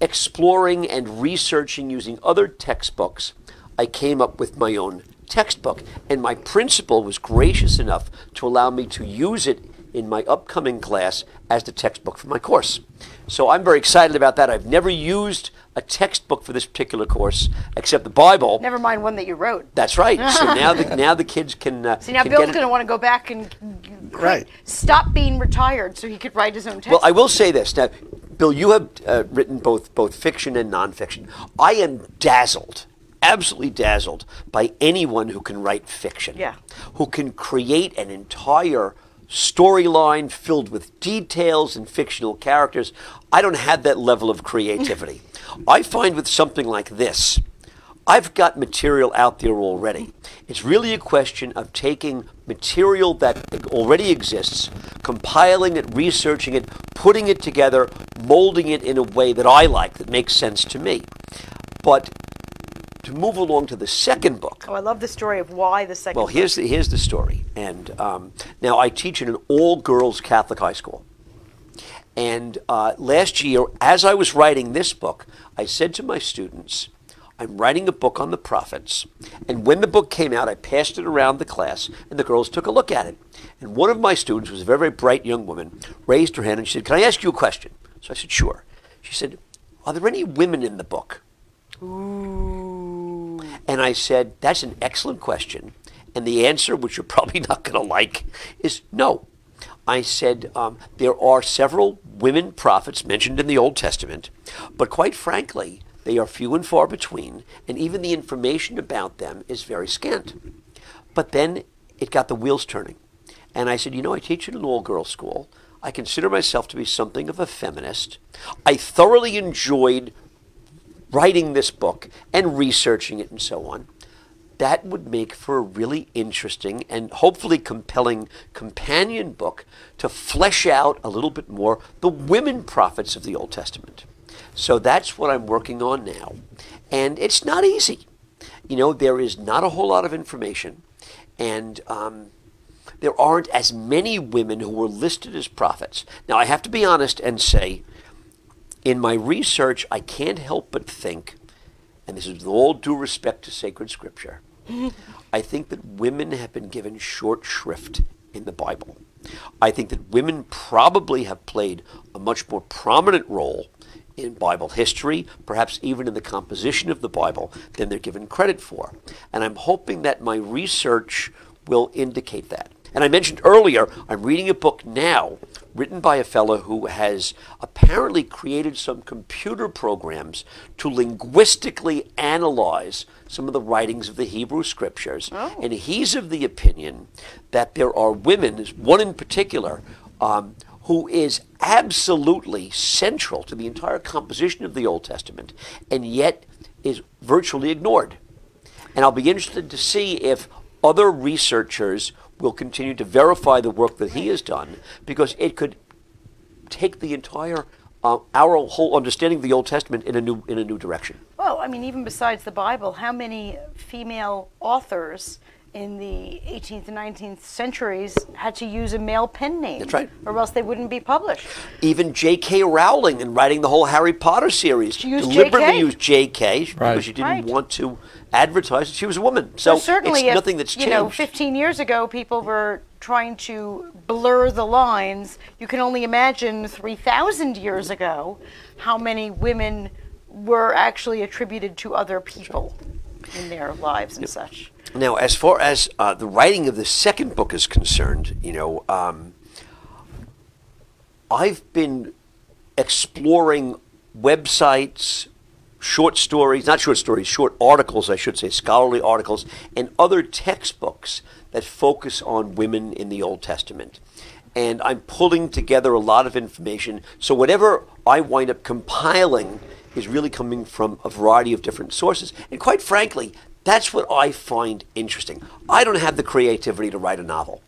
exploring and researching using other textbooks, I came up with my own textbook. And my principal was gracious enough to allow me to use it in my upcoming class as the textbook for my course. So I'm very excited about that. I've never used a textbook for this particular course except the Bible. Never mind one that you wrote. That's right. So now the now the kids can. Uh, See, now can Bill's going to want to go back and quit- Right. stop being retired so he could write his own text. Well, I will say this now, Bill. You have uh, written both both fiction and nonfiction. I am dazzled, absolutely dazzled by anyone who can write fiction. Yeah. Who can create an entire storyline filled with details and fictional characters. I don't have that level of creativity. I find with something like this. I've got material out there already. It's really a question of taking material that already exists, compiling it, researching it, putting it together, molding it in a way that I like, that makes sense to me. But to move along to the second book, oh, I love the story of why the second. well, here's the, here's the story. And um, now I teach in an all girls Catholic high school. And uh, last year, as I was writing this book, I said to my students, I'm writing a book on the prophets. And when the book came out, I passed it around the class, and the girls took a look at it. And one of my students, was a very, very bright young woman, raised her hand and she said, Can I ask you a question? So I said, Sure. She said, Are there any women in the book? Ooh. And I said, That's an excellent question. And the answer, which you're probably not going to like, is no. I said, um, There are several women prophets mentioned in the Old Testament, but quite frankly, they are few and far between, and even the information about them is very scant. But then it got the wheels turning. And I said, You know, I teach at an all girls school. I consider myself to be something of a feminist. I thoroughly enjoyed writing this book and researching it and so on, that would make for a really interesting and hopefully compelling companion book to flesh out a little bit more the women prophets of the Old Testament. So that's what I'm working on now. And it's not easy. You know, there is not a whole lot of information. And um, there aren't as many women who were listed as prophets. Now, I have to be honest and say, in my research, I can't help but think, and this is with all due respect to sacred scripture, I think that women have been given short shrift in the Bible. I think that women probably have played a much more prominent role in Bible history, perhaps even in the composition of the Bible, than they're given credit for. And I'm hoping that my research will indicate that. And I mentioned earlier, I'm reading a book now written by a fellow who has apparently created some computer programs to linguistically analyze some of the writings of the Hebrew scriptures. And he's of the opinion that there are women, one in particular, um, who is absolutely central to the entire composition of the Old Testament and yet is virtually ignored. And I'll be interested to see if other researchers will continue to verify the work that he has done because it could take the entire uh, our whole understanding of the Old Testament in a new in a new direction. Well, I mean, even besides the Bible, how many female authors in the 18th and 19th centuries had to use a male pen name. That's right. Or else they wouldn't be published. Even J.K. Rowling, in writing the whole Harry Potter series, She used deliberately JK. used J.K. because she didn't Right. want to advertise that she was a woman. So Well, certainly, it's if, nothing that's you changed. know, 15 years ago, people were trying to blur the lines. You can only imagine 3,000 years ago how many women were actually attributed to other people in their lives and such. Now, as far as uh, the writing of the second book is concerned, you know, um, I've been exploring websites, short stories, not short stories, short articles, I should say, scholarly articles, and other textbooks that focus on women in the Old Testament. And I'm pulling together a lot of information. So whatever I wind up compiling is really coming from a variety of different sources. And quite frankly, that's what I find interesting. I don't have the creativity to write a novel.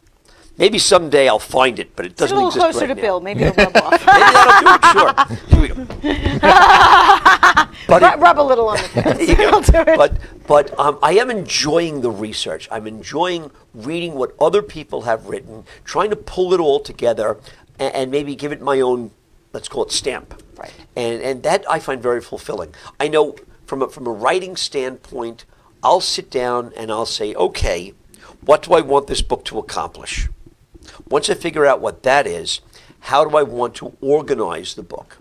Maybe someday I'll find it, but it Get a doesn't little exist closer right to now. Bill. Maybe it'll rub off. Maybe that'll do it. Sure. Here we go. But Rub, rub a little on the face. There you go. It'll do it. But but um, I am enjoying the research. I'm enjoying reading what other people have written, trying to pull it all together, and, and maybe give it my own, let's call it stamp. Right. And and that I find very fulfilling. I know from a, from a writing standpoint, I'll sit down and I'll say, okay, what do I want this book to accomplish? Once I figure out what that is, how do I want to organize the book?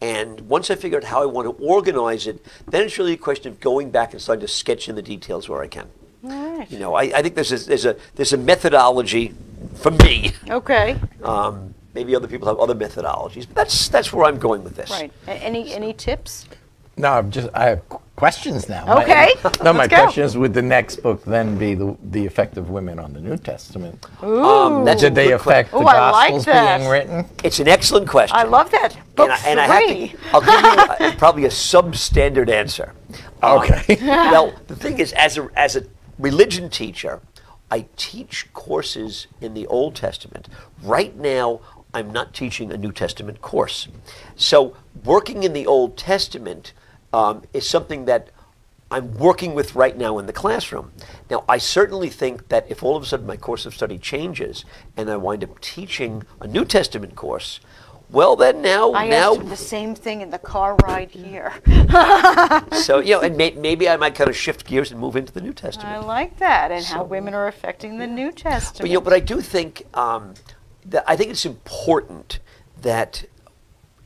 And once I figure out how I want to organize it, then it's really a question of going back and starting to sketch in the details where I can. right. You know, I, I think there's a, there's a there's a methodology for me. Okay. Um, maybe other people have other methodologies, but that's that's where I'm going with this. Right. A- Any any tips? No, I'm just I have questions now. My- Okay, no, my let's go. question is: Would the next book then be the the effect of women on the New Testament? Um, that's a Did they good que- affect the Ooh, I like Gospels that. being written? It's an excellent question. I love that. Book and I, and I have to, I'll give you a, probably a substandard answer. Um, Okay. well, the thing is, as a as a religion teacher, I teach courses in the Old Testament. Right now, I'm not teaching a New Testament course. So, working in the Old Testament um, is something that I'm working with right now in the classroom. Now, I certainly think that if all of a sudden my course of study changes and I wind up teaching a New Testament course, well, then now I now the same thing in the car ride here. so you know, and may, maybe I might kind of shift gears and move into the New Testament. I like that, and how women are affecting the New Testament. But you know, but I do think um, I think it's important that,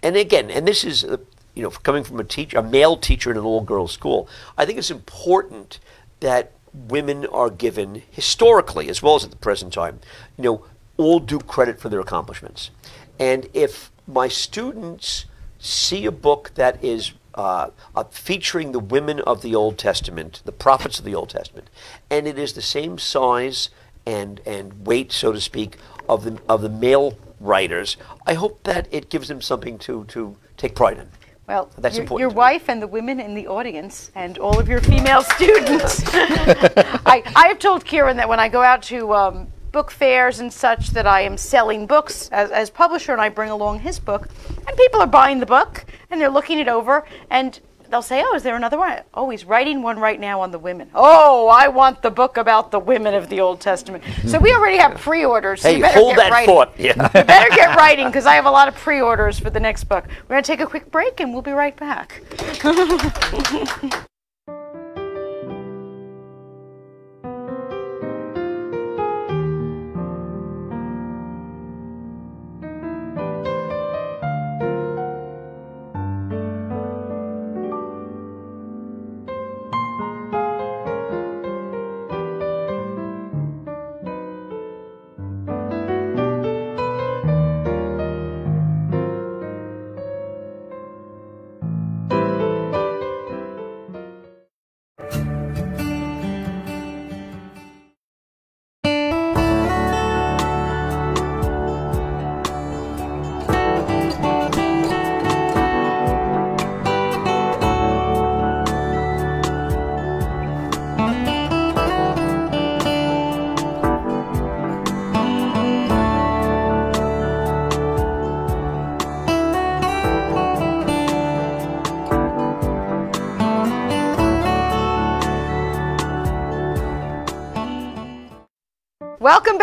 and again, and this is uh, you know coming from a teacher, a male teacher in an all-girls school. I think it's important that women are given historically as well as at the present time, you know, all due credit for their accomplishments. And if my students see a book that is uh, uh, featuring the women of the Old Testament, the prophets of the Old Testament, and it is the same size and and weight, so to speak, of the of the male writers. I hope that it gives them something to to take pride in. Well, That's your, important your wife and the women in the audience and all of your female students. I, I have told Kieran that when I go out to um, book fairs and such that I am selling books as, as publisher and I bring along his book and people are buying the book and they're looking it over and they'll say, oh, is there another one? Oh, he's writing one right now on the women. Oh, I want the book about the women of the Old Testament. So we already have pre-orders. so Hey, you better hold get that writing. thought. Yeah. You better get writing because I have a lot of pre-orders for the next book. We're going to take a quick break and we'll be right back.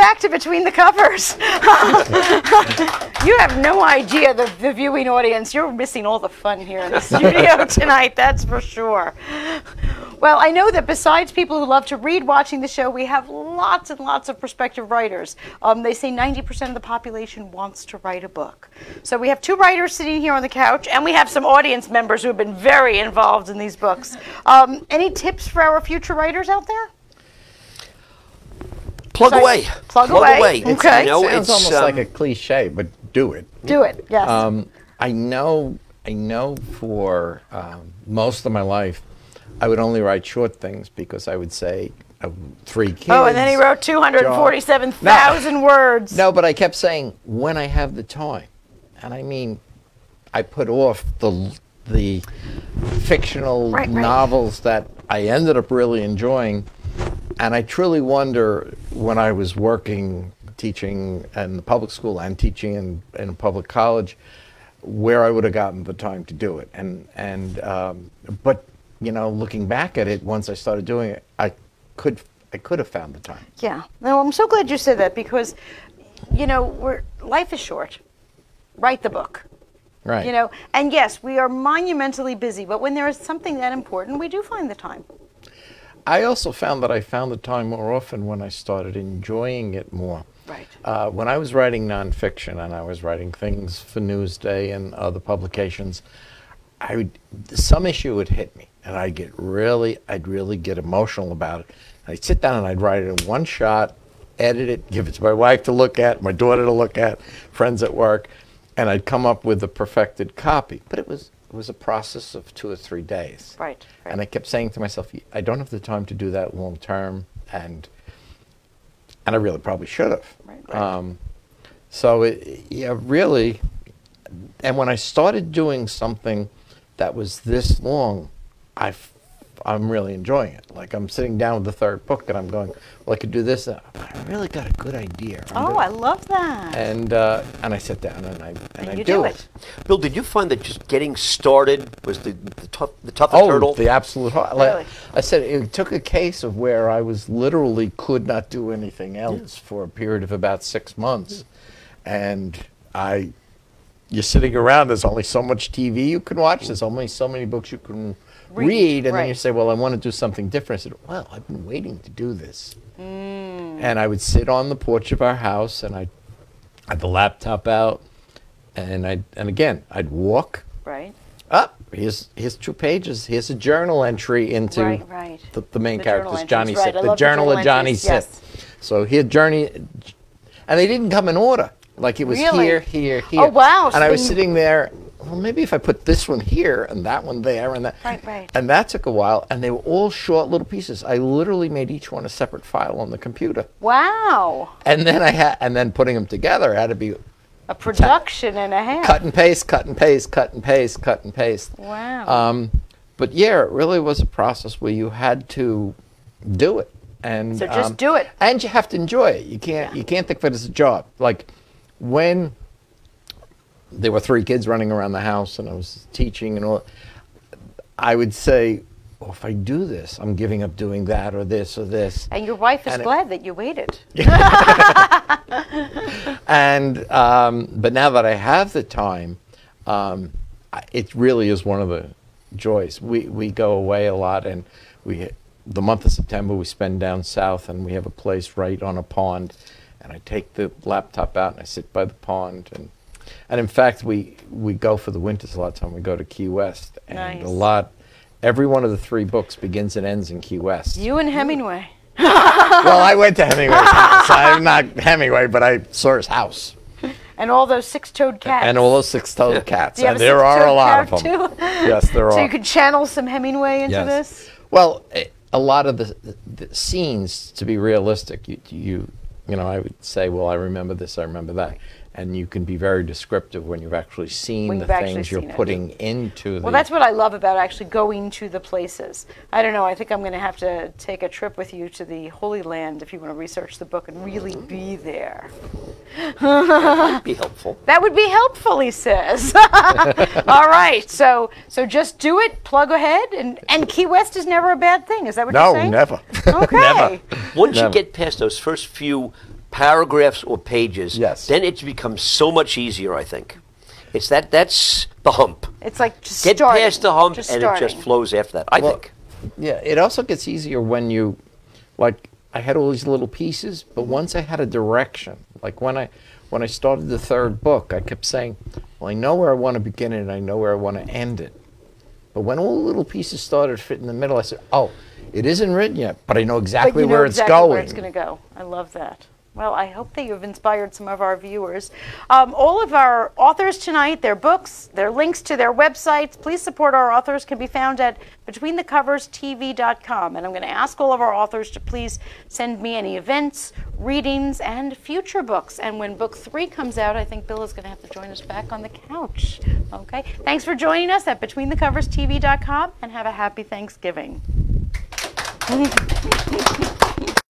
back to Between the Covers. you have no idea, the, the viewing audience. You're missing all the fun here in the studio tonight, that's for sure. Well, I know that besides people who love to read watching the show, we have lots and lots of prospective writers. Um, they say 90% of the population wants to write a book. So we have two writers sitting here on the couch, and we have some audience members who have been very involved in these books. Um, any tips for our future writers out there? Plug Sorry. away. Plug away. It's, Okay. You know, Sounds it's almost um, like a cliche, but do it. Do it, yes. Um, I know, I know for um, most of my life, I would only write short things because I would say uh, three kids. oh, and then he wrote 247,000 words. No, but I kept saying when I have the time, and I mean, I put off the the fictional Right, right. novels that I ended up really enjoying, and I truly wonder when I was working teaching in the public school and teaching in, in a public college, where I would have gotten the time to do it. And and um, but you know, looking back at it, once I started doing it, I could I could have found the time. Yeah. No, I'm so glad you said that because, you know, we're, life is short. Write the book. Right. You know, and yes, we are monumentally busy, but when there is something that important, we do find the time. I also found that I found the time more often when I started enjoying it more. Right. Uh, when I was writing nonfiction and I was writing things for Newsday and other publications, I would some issue would hit me, and I'd get really, I'd really get emotional about it. I'd sit down and I'd write it in one shot, edit it, give it to my wife to look at, my daughter to look at, friends at work, and I'd come up with a perfected copy. But it was it was a process of two or three days. Right, right. And I kept saying to myself, I don't have the time to do that long term, and and I really probably should have. Right, right. Um, so it, yeah, really, and when I started doing something that was this long, I I'm really enjoying it. Like I'm sitting down with the third book and I'm going, well, I could do this. I really got a good idea. I'm Oh, gonna-" I love that. and uh, and I sit down and I and, And I you do, do it. it. Bill, did you find that just getting started was the, the tough the toughest Oh, hurdle? the absolute. hard- like Really? I said it took a case of where I was literally could not do anything else for a period of about six months, and I, you're sitting around. There's only so much TV you can watch. There's only so many books you can Read, read, and then you say, "Well, I want to do something different." I said, "Well, I've been waiting to do this," Mm. and I would sit on the porch of our house, and I, had the laptop out, and I and again I'd walk right. up. here's here's two pages. Here's a journal entry into Right, right. The, the main The character, Johnny right. Sip. The the journal of Johnny Sip. yes. So here, Journey, and they didn't come in order. Like it was Really? here, here, here. Oh, wow. And So I was sitting there. Well, maybe if I put this one here and that one there and that. Right, right. And that took a while, and they were all short little pieces. I literally made each one a separate file on the computer, Wow. and then I had, and then putting them together had to be A production and a half. cut and paste, cut and paste, cut and paste, cut and paste. Wow. Um, but yeah, it really was a process where you had to do it, and So just um, do it. and you have to enjoy it. You can't you can't think of it as a job. Like when there were three kids running around the house, and I was teaching and all, I would say, well, if I do this, I'm giving up doing that or this or this. and your wife is and it- glad that you waited. and um, but now that I have the time, um, it really is one of the joys. We we go away a lot, and we the month of September we spend down south, and we have a place right on a pond. And I take the laptop out and I sit by the pond, and and in fact we we go for the winters a lot of time. We go to Key West, and Nice. a lot. Every one of the three books begins and ends in Key West. You and Hemingway. well, I went to Hemingway's house. I'm not Hemingway, but I saw his house. And all those six-toed cats. and all those six-toed cats. Do you have and there are a lot of them. too? Yes, there are. So you could channel some Hemingway into Yes. this. Well, eh, a lot of the, the, the scenes, to be realistic, you, you you know, I would say, well, I remember this, I remember that, and you can be very descriptive when you've actually seen When the you've actually things you're seen it. putting into the. Well, that's what I love about actually going to the places. I don't know. I think I'm going to have to take a trip with you to the Holy Land if you want to research the book and really be there. that would be helpful. That would be helpful, he says. All right. So, so just do it. Plug ahead, and and Key West is never a bad thing. Is that what no, you're saying? No, never. Okay. never. Once you get past those first few paragraphs or pages, Yes. then it becomes so much easier. I think it's that that's the hump. It's like just Get starting, past the hump, and starting. it just flows after that. I Well, think. Yeah, it also gets easier when you, like, I had all these little pieces, but mm-hmm. once I had a direction, like when I, when I started the third book, I kept saying, "Well, I know where I want to begin it, and I know where I want to end it." But when all the little pieces started to fit in the middle, I said, "Oh, it isn't written yet, but I know but exactly you know where exactly it's going." where it's going to go. I love that. Well, I hope that you've inspired some of our viewers. Um, all of our authors tonight, their books, their links to their websites, please support our authors, can be found at betweenthecoverstv.com. And I'm going to ask all of our authors to please send me any events, readings, and future books. And when book three comes out, I think Bill is going to have to join us back on the couch. Okay? Thanks for joining us at betweenthecoverstv.com and have a happy Thanksgiving.